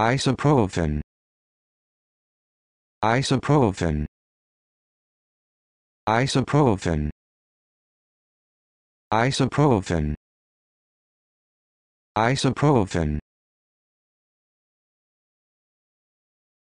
isoprofen. Isoprofen. Isoprofen. Isoprofen. Isoprofen.